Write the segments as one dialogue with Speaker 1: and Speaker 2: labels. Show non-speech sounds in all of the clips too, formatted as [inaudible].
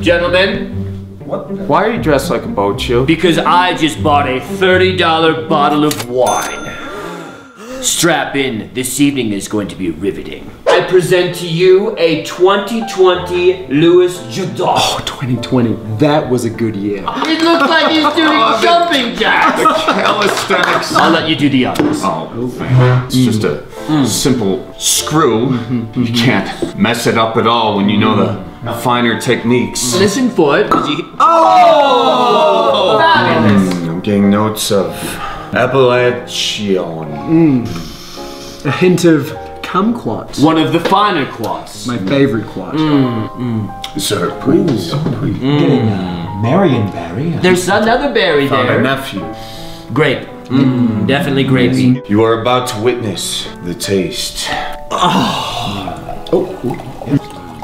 Speaker 1: Gentlemen,
Speaker 2: Why are you dressed like a boat shield?
Speaker 1: because I just bought a $30 bottle of wine. Strap in, this evening is going to be riveting. I present to you a 2020 Louis Jadot.
Speaker 3: 2020. That was a good year.
Speaker 1: It looks like he's doing [laughs] oh, jumping jacks.
Speaker 4: The Calisthenics.
Speaker 1: I'll let you do the honors.
Speaker 4: Oh, it's just a simple screw. You can't mess it up at all when you know the finer techniques.
Speaker 1: Listen foot.
Speaker 4: Oh! Mm, I'm getting notes of Appalachian.
Speaker 3: A hint of kumquat.
Speaker 1: One of the finer quads.
Speaker 3: My favorite quat.
Speaker 4: Sir, please.
Speaker 5: Marion Barry.
Speaker 1: There's another berry
Speaker 4: Found a
Speaker 1: there.
Speaker 4: nephew.
Speaker 1: Grape. Mm, definitely grapey.
Speaker 4: You are about to witness the taste.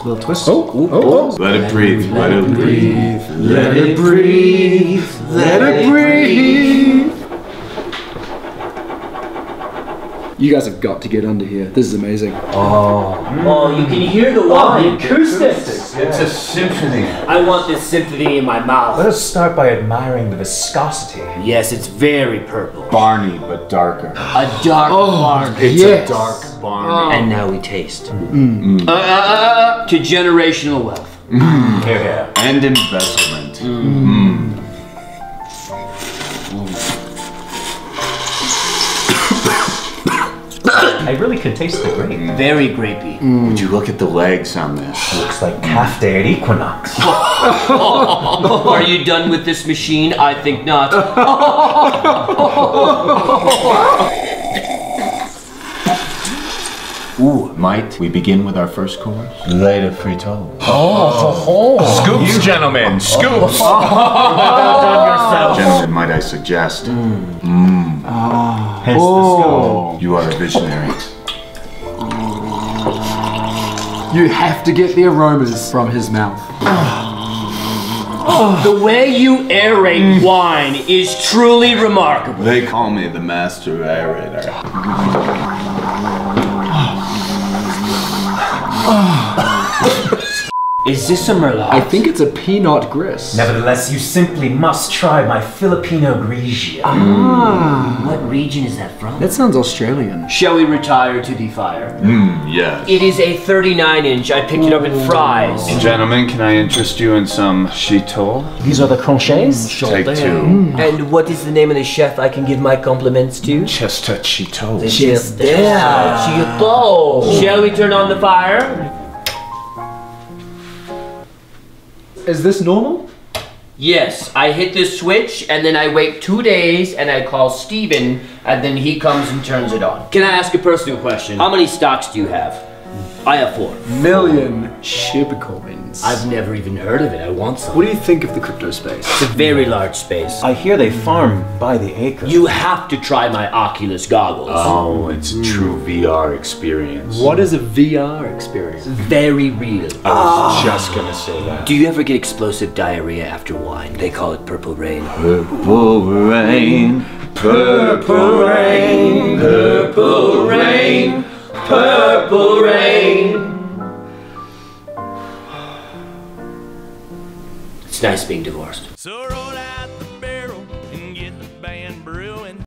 Speaker 5: little twist.
Speaker 3: Oh, oh, oh.
Speaker 4: Let it breathe. Let it breathe.
Speaker 3: Let it breathe. Let it breathe. You guys have got to get under here. This is amazing.
Speaker 1: Oh, oh! you can hear the oh, wine.
Speaker 5: acoustics.
Speaker 4: It's a symphony.
Speaker 1: I want this symphony in my mouth.
Speaker 5: Let us start by admiring the viscosity.
Speaker 1: Yes, it's very purple.
Speaker 4: Barney, but darker.
Speaker 1: A dark oh, Barney.
Speaker 4: It's
Speaker 3: Yes.
Speaker 4: a dark Barney. Oh.
Speaker 1: And now we taste. Mm. Mm. Mm. Uh, uh, uh, uh, to generational wealth.
Speaker 5: Here, here.
Speaker 4: And embezzlement.
Speaker 5: I really could taste the grape.
Speaker 1: Very grapey. Mm.
Speaker 4: Would you look at the legs on this?
Speaker 5: Looks like calf day at Equinox. [laughs]
Speaker 1: Oh, are you done with this machine? I think not. [laughs]
Speaker 4: Ooh, might we begin with our first course? Later, frito.
Speaker 6: Oh, scoops, gentlemen, scoops. Oh. [laughs]
Speaker 4: Gentlemen, might I suggest? Hmm. Mm. Ah.
Speaker 5: Hence the oh. scoop.
Speaker 4: You are a visionary.
Speaker 3: You have to get the aromas from his mouth.
Speaker 1: the way you aerate mm. wine is truly remarkable.
Speaker 4: They call me the master aerator.
Speaker 1: Is this a Merlot?
Speaker 3: I think it's a peanut grist.
Speaker 5: Nevertheless, you simply must try my Filipino Grigio. Ah. Hmm.
Speaker 1: What region is that from?
Speaker 3: That sounds Australian.
Speaker 1: Shall we retire to the fire?
Speaker 4: Mm, yes.
Speaker 1: It is a 39 inch. I picked it up at Fry's.
Speaker 4: Gentlemen, can I interest you in some Cheeto?
Speaker 5: These are the crunchets.
Speaker 4: Hmm, Take two. Hmm.
Speaker 1: And what is the name of the chef I can give my compliments to?
Speaker 4: Chester Cheeto.
Speaker 1: Chef Cheeto. Shall we turn on the fire?
Speaker 3: Is this normal?
Speaker 1: Yes, I hit this switch and then I wait two days and I call Steven and then he comes and turns it on. Can I ask a personal question? How many stocks do you have? I have four.
Speaker 3: Million Shib coins.
Speaker 1: I've never even heard of it. I want some.
Speaker 3: What do you think of the crypto space?
Speaker 1: It's a very large space.
Speaker 5: I hear they farm by the acre.
Speaker 1: You have to try my Oculus goggles.
Speaker 4: Oh, it's a true VR experience.
Speaker 3: What is a VR experience?
Speaker 1: Very real. I was oh.
Speaker 4: just gonna say that.
Speaker 1: Do you ever get explosive diarrhea after wine? They call it purple rain.
Speaker 4: Purple rain, purple rain,
Speaker 1: It's nice being divorced.